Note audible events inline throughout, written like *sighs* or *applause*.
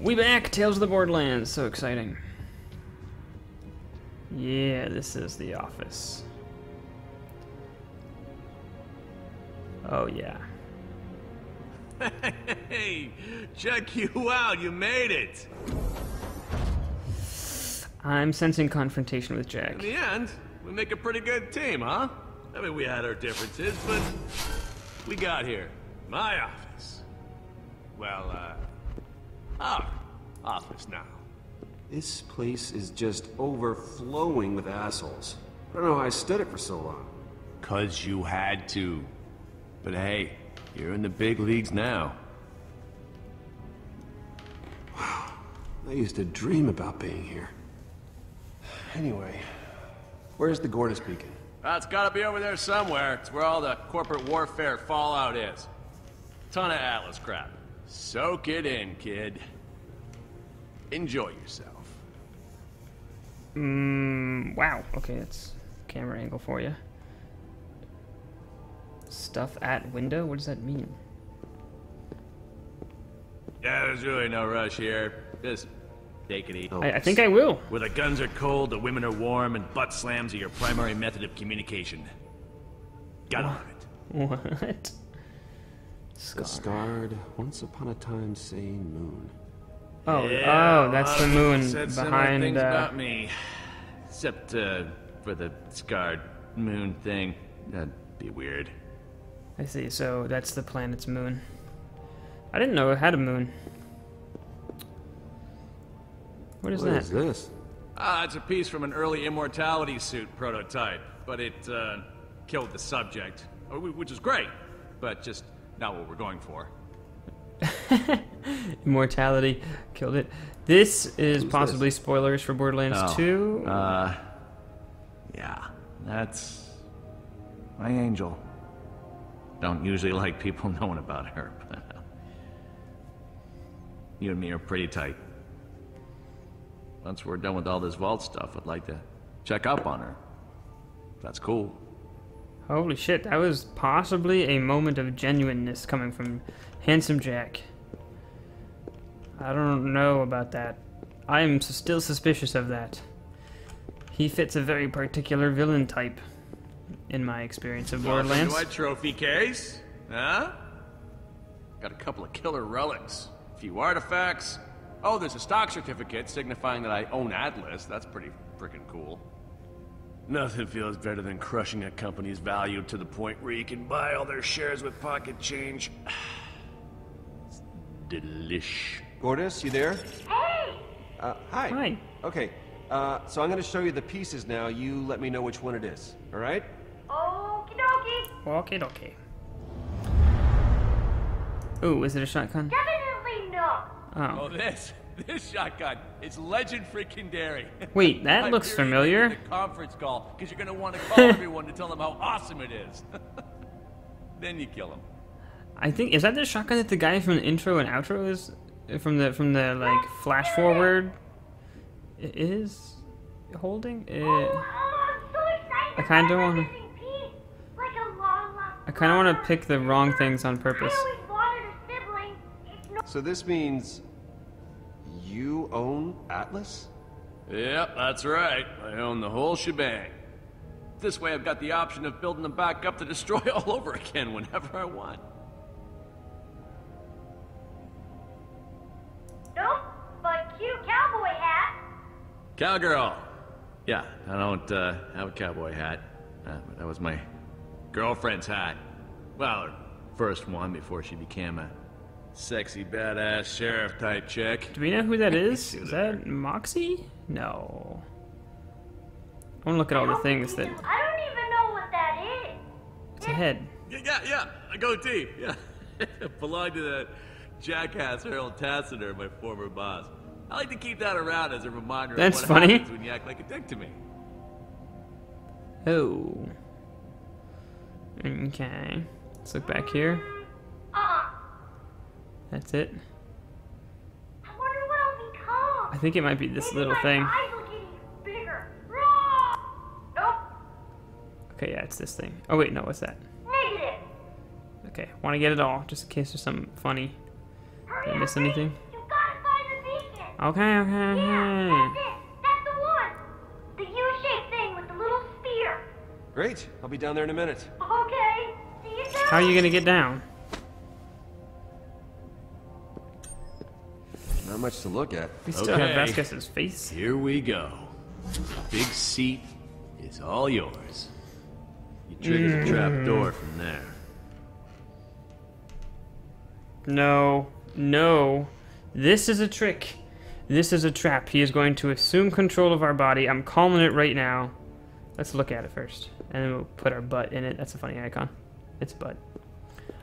We back, Tales of the Borderlands. So exciting. Yeah, this is the office. Oh yeah. *laughs* Hey, check you out. You made it. I'm sensing confrontation with Jack. In the end, we make a pretty good team, huh? I mean, we had our differences, but we got here. My office. Well, uh, our office now. This place is just overflowing with assholes. I don't know how I stood it for so long. Cause you had to. But hey, you're in the big leagues now. I used to dream about being here. Anyway, where's the Gortys Beacon? Uh, it's gotta be over there somewhere. It's where all the corporate warfare fallout is. Ton of Atlas crap. Soak it in, kid. Enjoy yourself. Mm, wow. Okay, that's camera angle for you. Stuff at window? What does that mean? Yeah, there's really no rush here. Just take it easy. I, I think I will. Where the guns are cold, the women are warm, and butt slams are your primary method of communication. Got on it. *laughs* What? The scarred, once upon a time sane moon. Oh, Yeah, oh, that's the moon said behind. things Uh, about me, except uh, for the scarred moon thing. That'd be weird. I see. So that's the planet's moon. I didn't know it had a moon. What is What that? is this? Ah, it's a piece from an early immortality suit prototype, but it uh, killed the subject, which is great, but just not what we're going for. *laughs* Immortality killed it. This is Who's possibly spoilers for Borderlands Oh, 2. Uh, yeah, that's my angel. Don't usually like people *laughs* knowing about her, but uh, you and me are pretty tight. Once we're done with all this vault stuff, I'd like to check up on her. That's cool. Holy shit, that was possibly a moment of genuineness coming from Handsome Jack. I don't know about that. I am still suspicious of that. He fits a very particular villain type, in my experience of Borderlands. My trophy case, huh? Got a couple of killer relics, a few artifacts. Oh, there's a stock certificate signifying that I own Atlas. That's pretty freaking cool. Nothing feels better than crushing a company's value to the point where you can buy all their shares with pocket change. *sighs* It's delish. Gortys, you there? Hey! Uh, hi. Hi. Okay, uh, so I'm gonna show you the pieces now. You let me know which one it is, alright? Okie dokie. Okay, okay. Ooh, is it a shotgun? Definitely not. Oh. Oh, this, *laughs* this shotgun, it's legend freaking dairy. *laughs* Wait, that I'm looks familiar. The conference call, because you're gonna want to *laughs* call everyone to tell them how awesome it is. then you kill them. I think is that the shotgun that the guy from the intro and outro is uh, from the from the like flash forward i- is holding. it. Oh, I'm so. I kinda wanna- my missing piece. Like a long lost I kind of want to pick the wrong things on purpose. always wanted a sibling. It's no So this means you own Atlas? Yep, that's right. I own the whole shebang. This way I've got the option of building them back up to destroy *laughs* all over again whenever I want. Nope, but cute cowboy hat. Cowgirl. Yeah, I don't uh, have a cowboy hat. Uh, that was my girlfriend's hat. Well, her first one before she became a sexy badass sheriff type chick. Do we know who that *laughs* is? Is that Moxxi? No. I want to look at all the things that. I don't even know what that is. It's a head. Yeah, yeah, yeah, a goatee. Yeah, *laughs* belonged to that jackass Harold Tassiter, my former boss. I like to keep that around as a reminder That's of what funny. happens when you act like a dick to me. Oh. Okay. Let's look back here. That's it. I wonder what I'll become. I think it might be this Maybe little my thing. eyes will get even bigger. Roar! Nope. Okay, yeah, it's this thing. Oh wait, no, what's that? Negative. Okay, want to get it all, just in case there's something funny. Hurry Did I miss Rhys. anything? You gotta find the Okay, okay, Yeah, okay. that's it. That's the one. The U-shaped thing with the little spear. Great. I'll be down there in a minute. Okay. See you soon. How are you gonna get down? Not much to look at. We still have Vasquez's face. Here we go. The big seat is all yours. You trigger the trap mm. door from there. No, no. This is a trick. This is a trap. He is going to assume control of our body. I'm calling it right now. Let's look at it first. And then we'll put our butt in it. That's a funny icon. It's butt.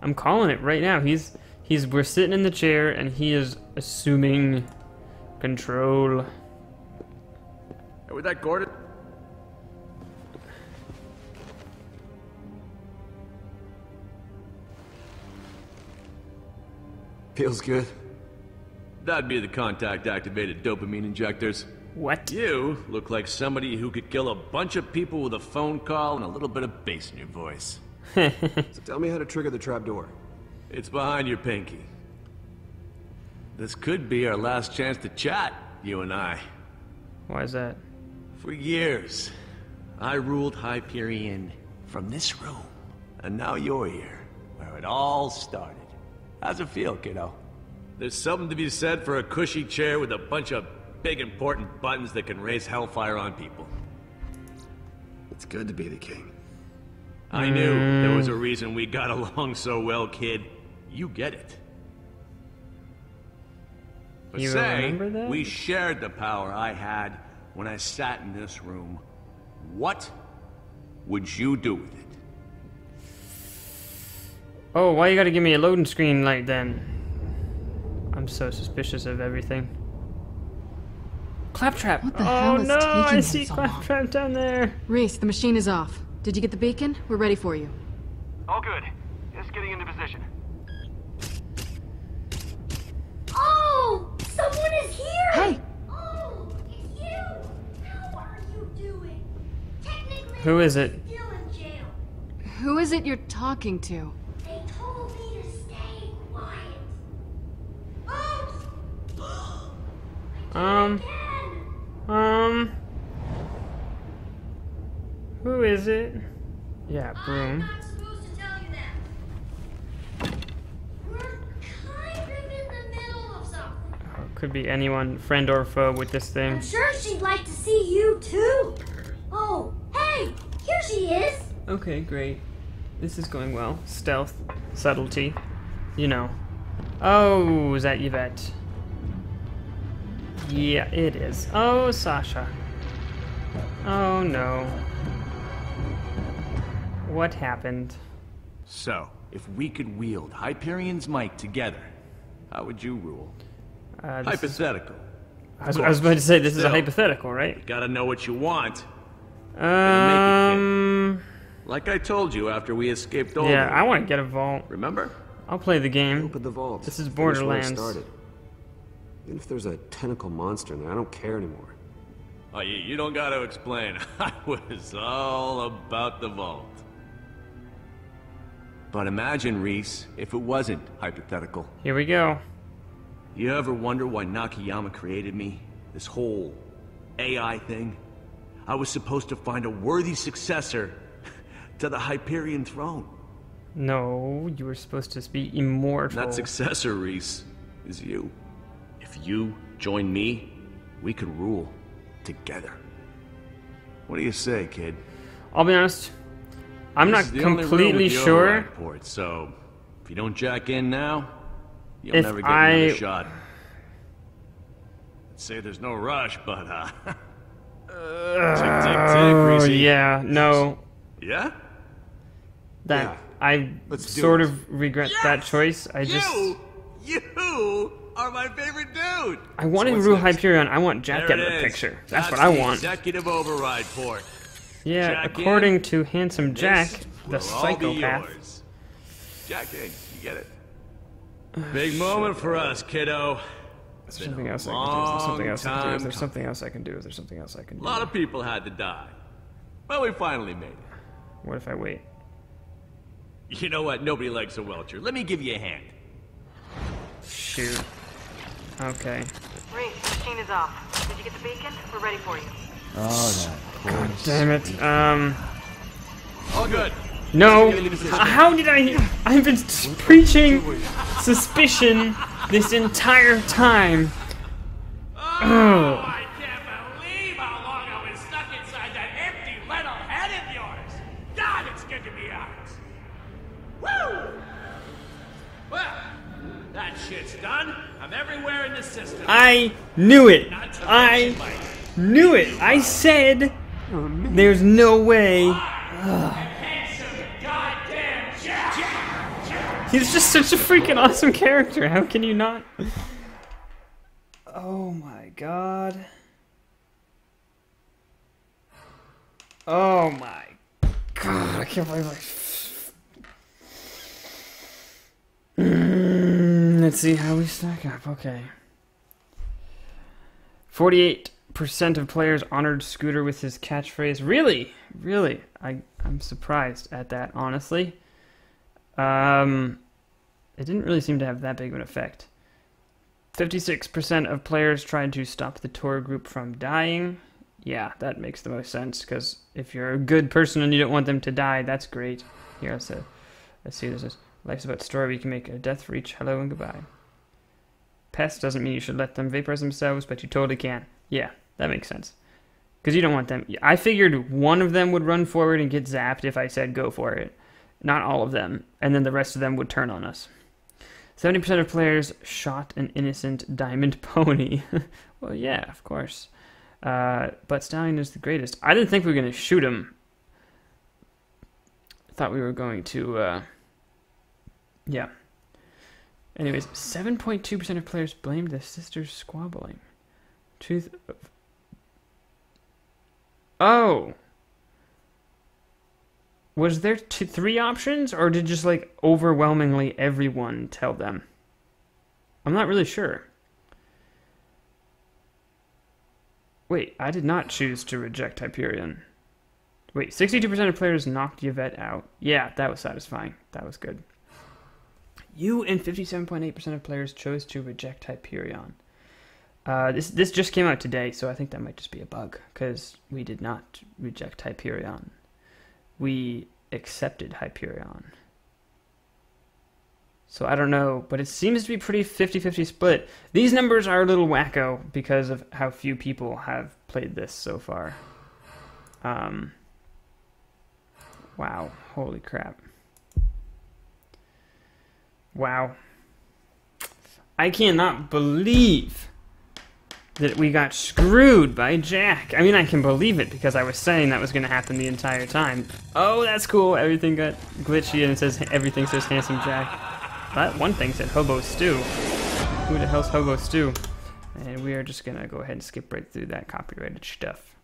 I'm calling it right now. He's he's we're sitting in the chair and he is assuming control. Hey, with that Gordon? Feels good. That'd be the contact-activated dopamine injectors. What? You look like somebody who could kill a bunch of people with a phone call and a little bit of bass in your voice. *laughs* So tell me how to trigger the trapdoor. It's behind your pinky. This could be our last chance to chat, you and I. Why is that? For years, I ruled Hyperion from this room. And now you're here, where it all started. How's it feel, kiddo? There's something to be said for a cushy chair with a bunch of big important buttons that can raise hellfire on people. It's good to be the king. I knew there was a mm. reason we got *laughs* along so well, kid. You get it. But You say, remember that? we shared the power I had when I sat in this room. What would you do with it? Oh, why you gotta give me a loading screen like then? I'm so suspicious of everything. Claptrap! What the oh hell is no, taking I him see so long? Claptrap down there. Rhys, the machine is off. Did you get the beacon? We're ready for you. All good. Just getting into position. Oh, someone is here. Hey! Oh, it's you. How are you doing? Technically, Who is it? still in jail. Who is it you're talking to? They told me to stay quiet. Oops. Um, Again. um. Who is it? Yeah, I'm Broom. not supposed to tell you that. We're kind of in the middle of something. Could be anyone, friend or foe, with this thing. I'm sure she'd like to see you too. Oh, hey, here she is. Okay, great. This is going well. Stealth, subtlety, you know. Oh, is that Yvette? Yeah, it is. Oh, Sasha. Oh no. What happened? So, if we could wield Hyperion's might together, how would you rule? Uh, this is- Hypothetical. I, was, I was about to say this is a hypothetical, right? You Gotta know what you want. Um. Like I told you after we escaped Old. Yeah, I want to get a vault. Remember? I'll play the game. Open the vault. This is Finish where I Borderlands. started. Even if there's a tentacle monster in there, I don't care anymore. Oh, you, you don't gotta explain. *laughs* I was all about the vault. But imagine, Rhys, if it wasn't hypothetical. Here we go. You ever wonder why Nakayama created me? This whole AI thing? I was supposed to find a worthy successor to the Hyperion throne. No, you were supposed to be immortal. That successor, Rhys, is you. If you join me, we could rule together. What do you say, kid? I'll be honest. I'm This not is the only room completely sure. Port, so if you don't jack in now, you'll If never get I- another shot. I'd say there's no rush, but uh, *laughs* tick tick tick, Oh yeah, no. Yeah? That Yeah. I Let's sort of regret that choice. I just You, you are my favorite dude. I wanted what's Rue? Hyperion. I want Jack There out of the picture. That's, That's what I want. Executive override port. Yeah, Jack in. according to handsome Jack, the psychopath. Jack in, you get it. Big moment for us, kiddo. Is there something else I can do? Is there something else I can do? time Is there something else I can do? Is there something else I can do. A lot of people had to die. But we finally made it. What if I wait? You know what? Nobody likes a welcher. Let me give you a hand. Shoot. Okay. Rhys, machine machine is off. Did you get the beacon? We're ready for you. Oh, that poor Damn it. Um, All good. No. How did I? I've been preaching suspicion this entire time. Oh. I can't believe how long I was stuck inside that empty metal head of yours. God, it's good to be out. Woo! Well, that shit's done. I'm everywhere in the system. I knew it. I knew it. I said there's no way. He's just such a freaking awesome character. How can you not? Oh my god. Oh my god. I can't believe I. Mm, let's see how we stack up. Okay. 48% of players honored Scooter with his catchphrase. Really? Really? I, I'm surprised at that, honestly. Um, it didn't really seem to have that big of an effect. 56% of players tried to stop the tour group from dying. Yeah, that makes the most sense because if you're a good person and you don't want them to die, that's great. Here, let's, uh, let's see. This is life's about story. We can make a death for each hello and goodbye. Pest doesn't mean you should let them vaporize themselves, but you totally can. Yeah, that makes sense. Because you don't want them. I figured one of them would run forward and get zapped if I said go for it. Not all of them. And then the rest of them would turn on us. 70% of players shot an innocent diamond *laughs* pony. well, yeah, of course. Uh, but Stallion is the greatest. I didn't think we were going to shoot him. I thought we were going to, uh, yeah. Anyways, 7.2% of players blamed the sisters squabbling. Truth of... Oh! Was there two, three options, or did just like overwhelmingly everyone tell them? I'm not really sure. Wait, I did not choose to reject Hyperion. Wait, 62% of players knocked Yvette out. Yeah, that was satisfying. That was good. You and 57.8% of players chose to reject Hyperion. Uh, this this just came out today, so I think that might just be a bug because we did not reject Hyperion. We accepted Hyperion. So I don't know, but it seems to be pretty 50-50 split. These numbers are a little wacko because of how few people have played this so far. Um, wow, holy crap. Wow. I cannot believe that we got screwed by Jack. I mean, I can believe it because I was saying that was going to happen the entire time. Oh, that's cool. Everything got glitchy and it says everything says handsome Jack. That one thing said hobo stew. Who the hell's hobo stew? And we are just going to go ahead and skip right through that copyrighted stuff.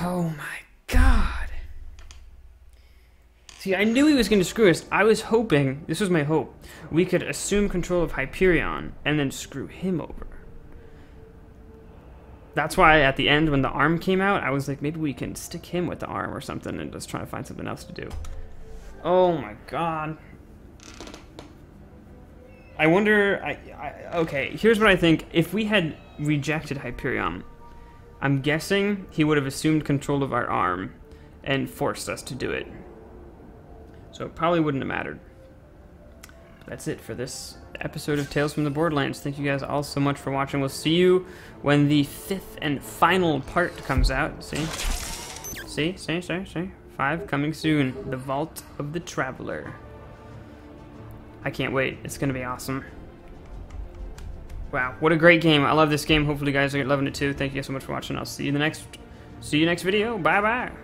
Oh my god. See, I knew he was going to screw us. I was hoping, this was my hope, we could assume control of Hyperion and then screw him over. That's why at the end when the arm came out, I was like, maybe we can stick him with the arm or something and just try to find something else to do. Oh my god. I wonder, I, I, okay, here's what I think. If we had rejected Hyperion, I'm guessing he would have assumed control of our arm and forced us to do it. So it probably wouldn't have mattered. That's it for this episode of Tales from the Borderlands. Thank you guys all so much for watching. We'll see you when the fifth and final part comes out. See? See? See? See? See? Five coming soon. The Vault of the Traveler. I can't wait. It's going to be awesome. Wow, what a great game. I love this game. Hopefully you guys are loving it too. Thank you guys so much for watching. I'll see you in the next see you next video. Bye bye.